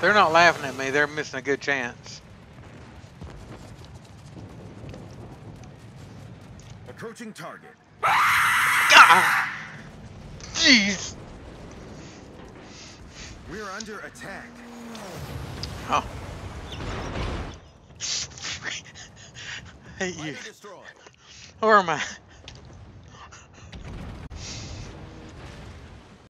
They're not laughing at me. They're missing a good chance. Approaching target. Ah! Jeez! We're under attack. Oh. hate you. Where am I?